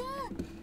Good.